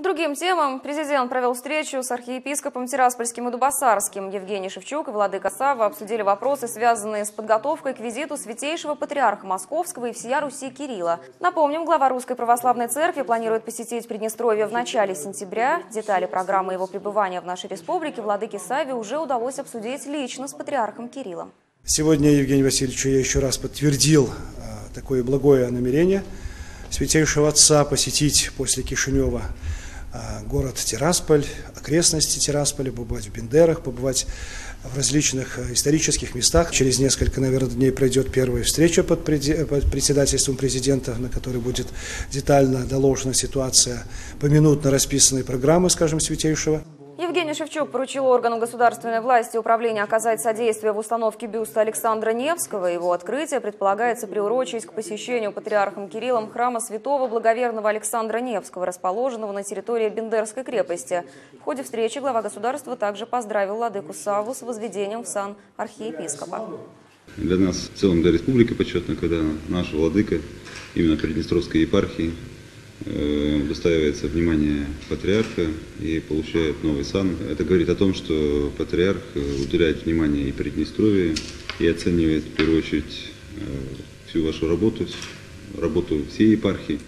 К другим темам президент провел встречу с архиепископом Тираспольским и Дубасарским. Евгений Шевчук и Владыка Сава обсудили вопросы, связанные с подготовкой к визиту святейшего патриарха Московского и всея Руси Кирилла. Напомним, глава Русской Православной Церкви планирует посетить Приднестровье в начале сентября. Детали программы его пребывания в нашей республике Владыке Саве уже удалось обсудить лично с патриархом Кириллом. Сегодня Евгению Васильевичу я еще раз подтвердил а, такое благое намерение Святейшего Отца посетить после Кишинева город Тирасполь, окрестности Тирасполя, побывать в Бендерах, побывать в различных э, исторических местах. Через несколько, наверное, дней пройдет первая встреча под, председательством президента, на которой будет детально доложена ситуация, поминутно расписанной программы, скажем, Святейшего. Евгений Шевчук поручил органу государственной власти управления оказать содействие в установке бюста Александра Невского. Его открытие предполагается приурочить к посещению патриархом Кириллом храма святого благоверного Александра Невского, расположенного на территории Бендерской крепости. В ходе встречи глава государства также поздравил Ладыку Саву с возведением в сан архиепископа. Для нас, в целом для республики почетно, когда наш владыка именно Приднестровской епархии удостаивается э, внимание патриарха и получает новый сан. Это говорит о том, что патриарх э, уделяет внимание и Приднестровье, и оценивает в первую очередь э, всю вашу работу, работу всей епархии.